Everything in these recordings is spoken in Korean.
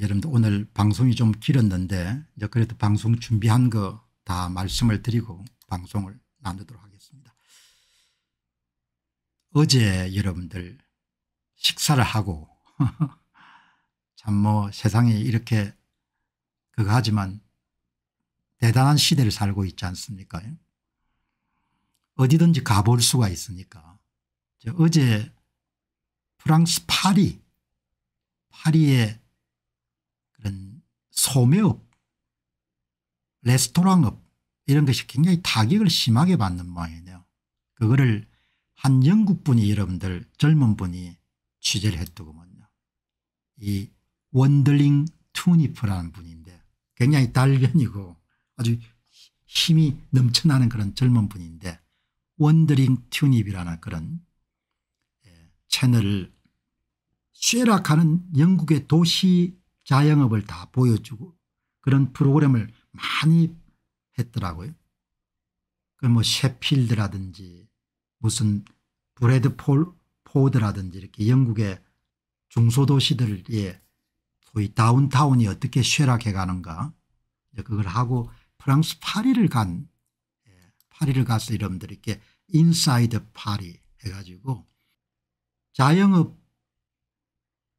여러분들 오늘 방송이 좀 길었는데 이제 그래도 방송 준비한 거 다 말씀을 드리고 방송을 나누도록 하겠습니다. 어제 여러분들 식사를 하고 참 뭐 세상에 이렇게 그거 하지만 대단한 시대를 살고 있지 않습니까 어디든지 가볼 수가 있으니까 어제 프랑스 파리 파리의 그런 소매업 레스토랑업 이런 것이 굉장히 타격을 심하게 받는 모양이네요. 그거를 한 영국분이 여러분들 젊은 분이 취재를 했더구먼요. 이 Wandering Turnip이라는 분인데 굉장히 달변이고 아주 힘이 넘쳐나는 그런 젊은 분인데 원더링 튜닙이라는 그런 예, 채널을 쇠락하는 영국의 도시 자영업을 다 보여주고 그런 프로그램을 많이 했더라고요. 그뭐 셰필드라든지 무슨 브래드폴 포드라든지 이렇게 영국의 중소도시들의 소위 다운타운이 어떻게 쇠락해 가는가 그걸 하고 프랑스 파리를 간 예, 파리를 가서 여러분들 이렇게 inside Paris 해가지고 자영업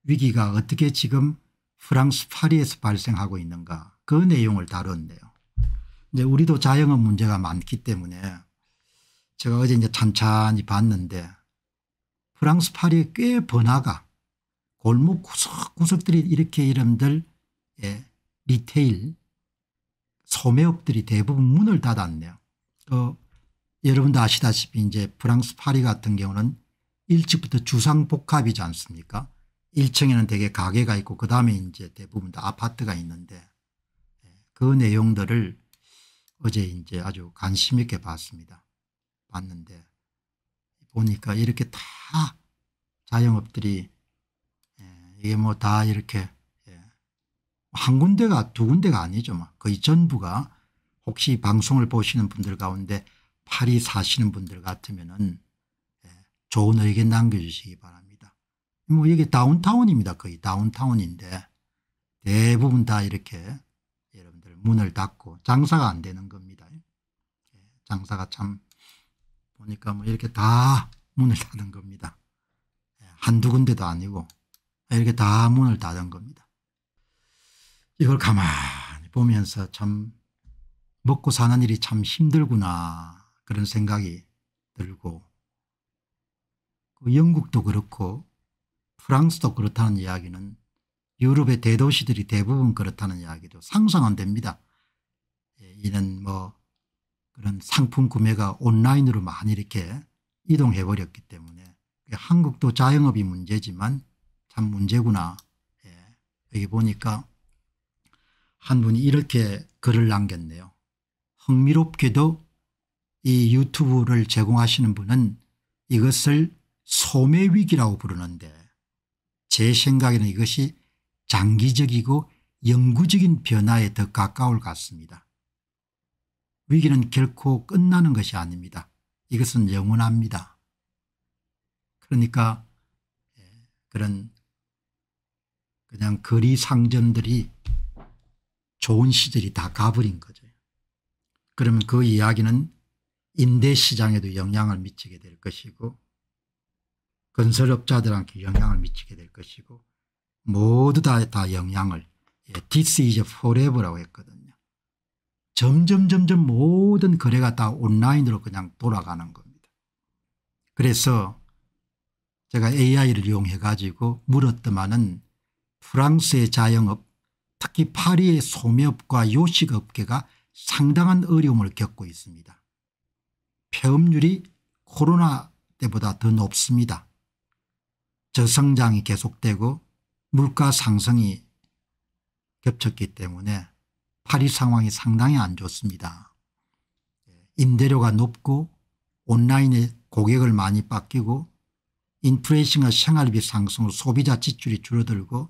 위기가 어떻게 지금 프랑스 파리에서 발생하고 있는가 그 내용을 다뤘네요. 이제 우리도 자영업 문제가 많기 때문에 제가 어제 이제 찬찬히 봤는데 프랑스 파리에 꽤 번화가 골목 구석구석들이 이렇게 이름들 예, 리테일 소매업들이 대부분 문을 닫았네요. 그 여러분도 아시다시피 이제 프랑스 파리 같은 경우는 일찍부터 주상복합이지 않습니까 1층에는 대개 가게가 있고 그 다음에 이제 대부분 다 아파트가 있는데 예, 그 내용들을 어제 이제 아주 관심 있게 봤습니다. 봤는데 보니까 이렇게 다 자영업들이 예, 이게 뭐 다 이렇게 한 군데가 두 군데가 아니죠. 뭐. 거의 전부가 혹시 방송을 보시는 분들 가운데 파리 사시는 분들 같으면 예, 좋은 의견 남겨주시기 바랍니다. 뭐 이게 다운타운입니다. 거의 다운타운인데 대부분 다 이렇게 여러분들 문을 닫고 장사가 안 되는 겁니다. 예, 장사가 참 보니까 뭐 이렇게 다 문을 닫은 겁니다. 예, 한두 군데도 아니고 이렇게 다 문을 닫은 겁니다. 이걸 가만히 보면서 참 먹고 사는 일이 참 힘들구나 그런 생각이 들고 그 영국도 그렇고 프랑스도 그렇다는 이야기는 유럽의 대도시들이 대부분 그렇다는 이야기도 상상 안 됩니다. 예, 이는 뭐 그런 상품 구매가 온라인으로 많이 이렇게 이동해 버렸기 때문에 한국도 자영업이 문제지만 참 문제구나. 예, 여기 보니까 한 분이 이렇게 글을 남겼네요. 흥미롭게도 이 유튜브를 제공하시는 분은 이것을 소매위기라고 부르는데 제 생각에는 이것이 장기적이고 영구적인 변화에 더 가까울 것 같습니다. 위기는 결코 끝나는 것이 아닙니다. 이것은 영원합니다. 그러니까 예, 그런 그냥 거리 상점들이 좋은 시절이 다 가버린 거죠. 그러면 그 이야기는 임대시장에도 영향을 미치게 될 것이고 건설업자들한테 영향을 미치게 될 것이고 모두 다, 다 영향을 예, This is forever라고 했거든요. 점점 점점 모든 거래가 다 온라인으로 그냥 돌아가는 겁니다. 그래서 제가 AI를 이용해 가지고 물었더만은 프랑스의 자영업 특히 파리의 소매업과 요식업계가 상당한 어려움을 겪고 있습니다. 폐업률이 코로나 때보다 더 높습니다. 저성장이 계속되고 물가 상승이 겹쳤기 때문에 파리 상황이 상당히 안 좋습니다. 임대료가 높고 온라인에 고객을 많이 뺏기고 인플레이션과 생활비 상승으로 소비자 지출이 줄어들고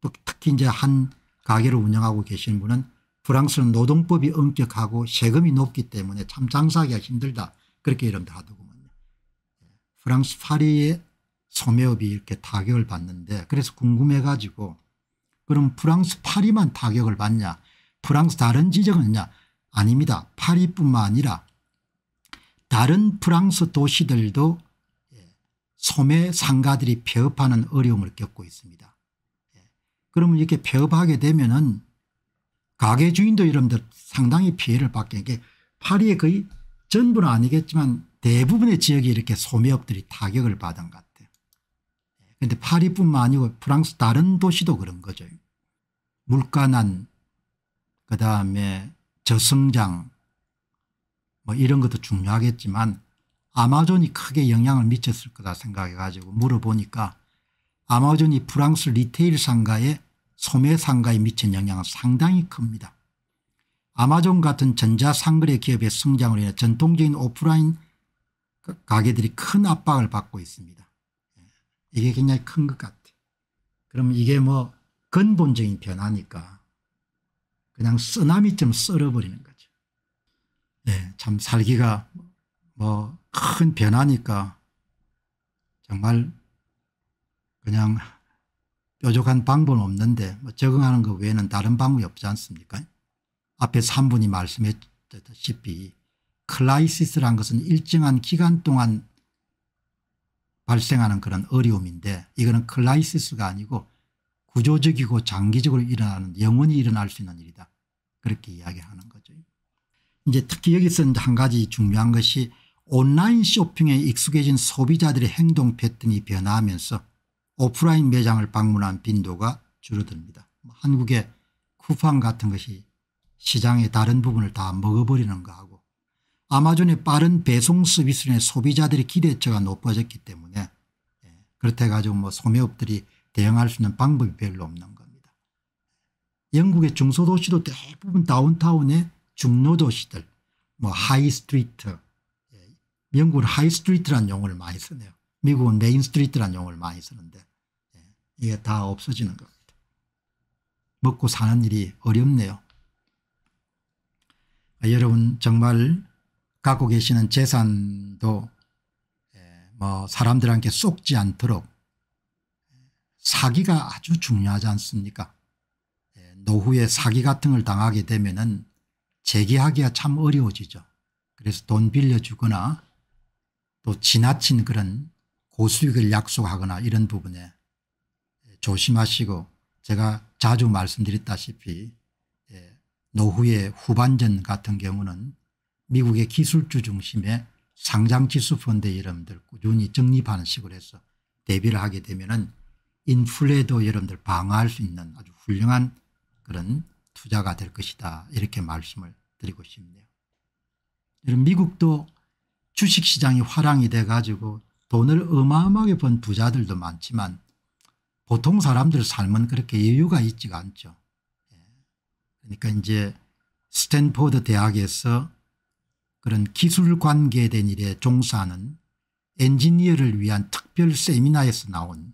또 특히 이제 한 가게를 운영하고 계시는 분은 프랑스는 노동법이 엄격하고 세금이 높기 때문에 참 장사하기가 힘들다 그렇게 여러분들 하더군요. 프랑스 파리의 소매업이 이렇게 타격을 받는데 그래서 궁금해 가지고 그럼 프랑스 파리만 타격을 받냐 프랑스 다른 지역은 냐 아닙니다. 파리뿐만 아니라 다른 프랑스 도시들도 예, 소매 상가들이 폐업하는 어려움을 겪고 있습니다. 예, 그러면 이렇게 폐업하게 되면 은 가게 주인도 여러분들 상당히 피해를 받게 이게 파리의 거의 전부는 아니겠지만 대부분의 지역이 이렇게 소매업들이 타격을 받은 것 같아요. 그런데 예, 파리뿐만 아니고 프랑스 다른 도시도 그런 거죠. 물가난 그다음에 저성장 뭐 이런 것도 중요하겠지만 아마존이 크게 영향을 미쳤을 거다 생각해 가지고 물어보니까 아마존이 프랑스 리테일 상가에 소매 상가에 미친 영향은 상당히 큽니다. 아마존 같은 전자상거래 기업의 성장으로 인해 전통적인 오프라인 가게들이 큰 압박을 받고 있습니다. 이게 굉장히 큰 것 같아요. 그러면 이게 뭐 근본적인 변화니까 그냥 쓰나미처럼 썰어버리는 거죠. 네, 참 살기가 뭐 큰 변화니까 정말 그냥 뾰족한 방법은 없는데 뭐 적응하는 것 외에는 다른 방법이 없지 않습니까 앞에 3분이 말씀했다시피 crisis란 것은 일정한 기간 동안 발생하는 그런 어려움인데 이거는 crisis가 아니고 구조적이고 장기적으로 일어나는 영원히 일어날 수 있는 일이다. 그렇게 이야기하는 거죠. 이제 특히 여기서 한 가지 중요한 것이 온라인 쇼핑에 익숙해진 소비자들의 행동 패턴이 변화하면서 오프라인 매장을 방문한 빈도가 줄어듭니다. 뭐 한국의 쿠팡 같은 것이 시장의 다른 부분을 다 먹어버리는 거하고 아마존의 빠른 배송 서비스로 소비자들의 기대치가 높아졌기 때문에 예, 그렇다 가지고 뭐 소매업들이 대응할 수 있는 방법이 별로 없는 겁니다. 영국의 중소도시도 대부분 다운타운의 중노도시들 뭐 high street 예, 영국은 high street라는 용어를 많이 쓰네요. 미국은 main street라는 용어를 많이 쓰는데 예, 이게 다 없어지는 겁니다. 먹고 사는 일이 어렵네요. 아, 여러분 정말 갖고 계시는 재산도 예, 뭐 사람들한테 속지 않도록 사기가 아주 중요하지 않습니까 예, 노후에 사기 같은 걸 당하게 되면 은 재기하기가 참 어려워지죠. 그래서 돈 빌려주거나 또 지나친 그런 고수익을 약속하거나 이런 부분에 조심하시고 제가 자주 말씀드렸다시피 예, 노후의 후반전 같은 경우는 미국의 기술주 중심의 상장지수 펀드 여러분들 꾸준히 적립하는 식으로 해서 대비를 하게 되면 은 인플레도 여러분들 방어할 수 있는 아주 훌륭한 그런 투자가 될 것이다 이렇게 말씀을 드리고 싶네요. 미국도 주식시장이 활황이 돼 가지고 돈을 어마어마하게 번 부자들도 많지만 보통 사람들 삶은 그렇게 여유가 있지가 않죠. 예. 그러니까 이제 스탠포드 대학에서 그런 기술 관계된 일에 종사하는 엔지니어를 위한 특별 세미나에서 나온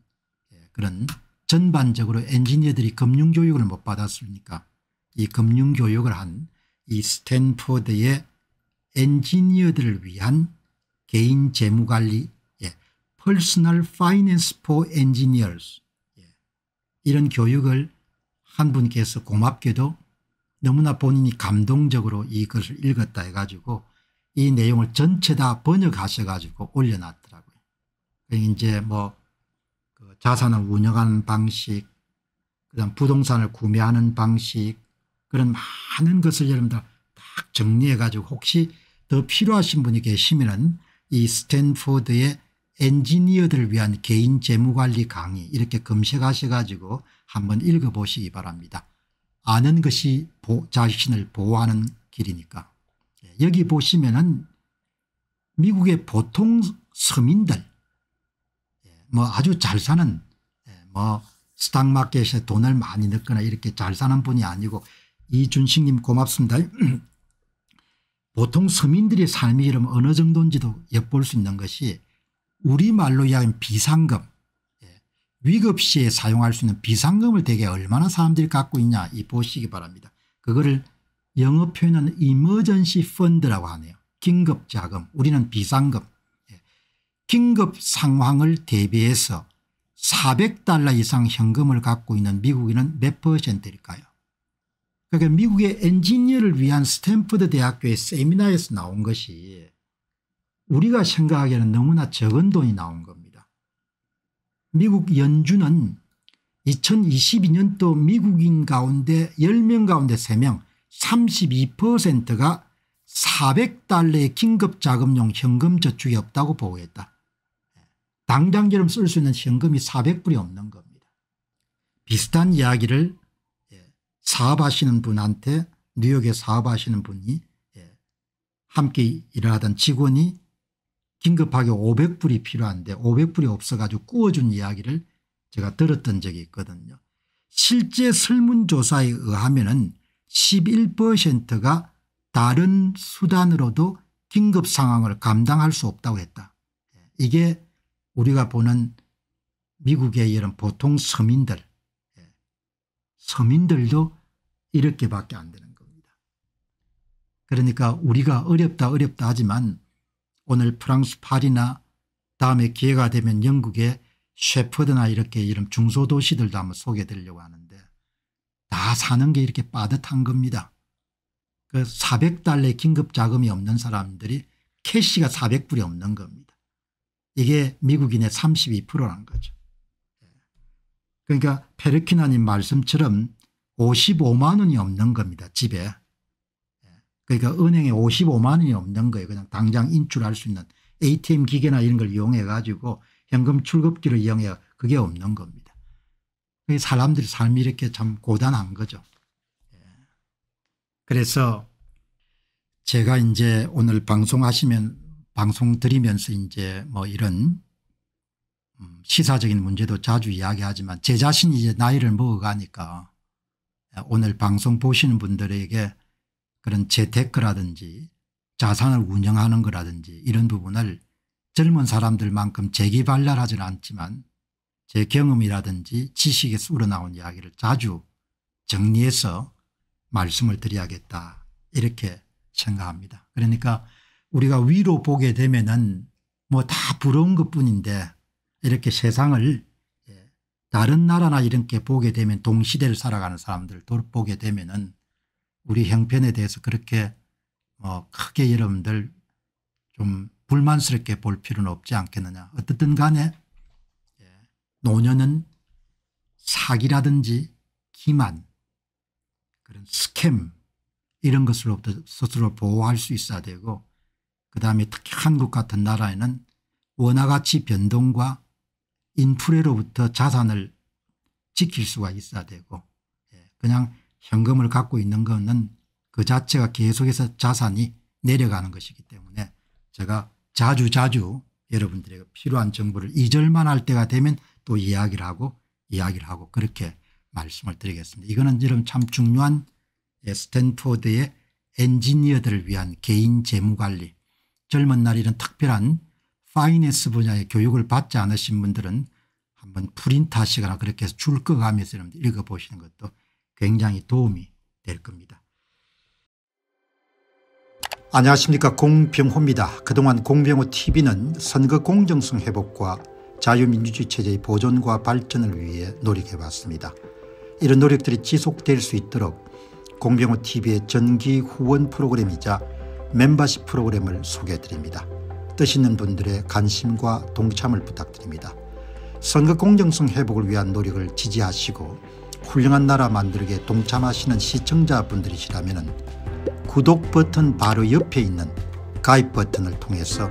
그런 전반적으로 엔지니어들이 금융교육을 못 받았으니까? 이 금융교육을 한 이 스탠퍼드의 엔지니어들을 위한 개인 재무관리 예, Personal Finance for Engineers 예, 이런 교육을 한 분께서 고맙게도 너무나 본인이 감동적으로 이것을 읽었다 해가지고 이 내용을 전체 다 번역하셔 가지고 올려놨더라고요. 이제 뭐 자산을 운영하는 방식 그다음 부동산을 구매하는 방식 그런 많은 것을 여러분들 딱 정리해 가지고 혹시 더 필요하신 분이 계시면 이 스탠포드의 엔지니어들을 위한 개인 재무관리 강의 이렇게 검색하셔 가지고 한번 읽어보시기 바랍니다. 아는 것이 보, 자신을 보호하는 길이니까 예, 여기 보시면은 미국의 보통 서민들 뭐 아주 잘 사는 예, 뭐 스탁마켓에 돈을 많이 넣거나 이렇게 잘 사는 분이 아니고 이준식님 고맙습니다. 보통 서민들의 삶이 이름 어느 정도인지도 엿볼 수 있는 것이 우리말로 이야기하면 비상금 예, 위급 시에 사용할 수 있는 비상금을 대개 얼마나 사람들이 갖고 있냐 이 보시기 바랍니다. 그거를 영어 표현은 이머전시 펀드라고 하네요. 긴급자금 우리는 비상금 긴급 상황을 대비해서 400달러 이상 현금을 갖고 있는 미국인은 몇 퍼센트일까요 그러니까 미국의 엔지니어를 위한 스탠퍼드 대학교의 세미나에서 나온 것이 우리가 생각하기에는 너무나 적은 돈이 나온 겁니다. 미국 연준은 2022년도 미국인 가운데 10명 가운데 3명 32%가 400달러의 긴급자금용 현금 저축이 없다고 보고했다. 당장처럼 쓸 수 있는 현금이 400불이 없는 겁니다. 비슷한 이야기를 예, 사업하시는 분한테 뉴욕에 사업하시는 분이 예, 함께 일하던 직원이 긴급하게 500불이 필요한데 500불이 없어가지고 구워준 이야기를 제가 들었던 적이 있거든요. 실제 설문조사에 의하면 11%가 다른 수단으로도 긴급 상황을 감당할 수 없다고 했다. 이게 우리가 보는 미국의 이런 보통 서민들 서민들도 이렇게밖에 안 되는 겁니다. 그러니까 우리가 어렵다 어렵다 하지만 오늘 프랑스 파리나 다음에 기회가 되면 영국의 셰퍼드나 이렇게 이런 중소도시들도 한번 소개해 드리려고 하는데 다 사는 게 이렇게 빠듯한 겁니다. 그 400달러의 긴급 자금이 없는 사람들이 캐시가 400불이 없는 겁니다. 이게 미국인의 32%란 거죠. 그러니까 페르키나님 말씀처럼 55만 원이 없는 겁니다. 집에. 그러니까 은행에 55만 원이 없는 거예요. 그냥 당장 인출할 수 있는 ATM 기계나 이런 걸 이용해 가지고 현금 출급기를 이용해 그게 없는 겁니다. 사람들이 삶이 이렇게 참 고단한 거죠. 예. 그래서 제가 이제 오늘 방송하시면 방송 드리면서 이제 뭐 이런 음, 시사적인 문제도 자주 이야기하지만 제 자신이 이제 나이를 먹어가니까 오늘 방송 보시는 분들에게 그런 재테크라든지 자산을 운영하는 거라든지 이런 부분을 젊은 사람들만큼 재기발랄하지는 않지만 제 경험이라든지 지식에서 우러나온 이야기를 자주 정리해서 말씀을 드려야겠다 이렇게 생각합니다. 그러니까 우리가 위로 보게 되면은 뭐 다 부러운 것뿐인데 이렇게 세상을 예, 다른 나라나 이렇게 보게 되면 동시대를 살아가는 사람들 보게 되면은 우리 형편에 대해서 그렇게 뭐 크게 여러분들 좀 불만스럽게 볼 필요는 없지 않겠느냐. 어떻든 간에 예, 노년은 사기라든지 기만 그런 스캠 이런 것으로부터 스스로 보호할 수 있어야 되고 그다음에 특히 한국 같은 나라에는 원화가치 변동과 인플레로부터 자산을 지킬 수가 있어야 되고 예, 그냥 현금을 갖고 있는 것은 그 자체가 계속해서 자산이 내려가는 것이기 때문에 제가 자주 자주 여러분들에게 필요한 정보를 이절만 할 때가 되면 또 이야기를 하고 이야기를 하고 그렇게 말씀을 드리겠습니다. 이거는 여러분 참 중요한 스탠포드의 엔지니어들을 위한 개인 재무관리 젊은 날 이런 특별한 finance 분야의 교육을 받지 않으신 분들은 한번 프린트 하시거나 그렇게 해서 줄 그어가면서 읽어보시는 것도 굉장히 도움이 될 겁니다. 안녕하십니까 공병호입니다. 그동안 공병호 tv는 선거 공정성 회복과 자유민주주의 체제의 보존과 발전을 위해 노력해 왔습니다. 이런 노력들이 지속될 수 있도록 공병호 tv의 전기 후원 프로그램이자 멤버십 프로그램을 소개해 드립니다. 뜻 있는 분들의 관심과 동참을 부탁드립니다. 선거 공정성 회복을 위한 노력을 지지하시고 훌륭한 나라 만들기에 동참하시는 시청자분들이시라면 구독 버튼 바로 옆에 있는 가입 버튼을 통해서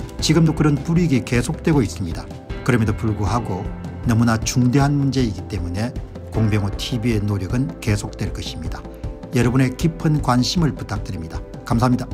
지금도 그런 불이익이 계속되고 있습니다. 그럼에도 불구하고 너무나 중대한 문제이기 때문에 공병호 TV의 노력은 계속될 것입니다. 여러분의 깊은 관심을 부탁드립니다. 감사합니다.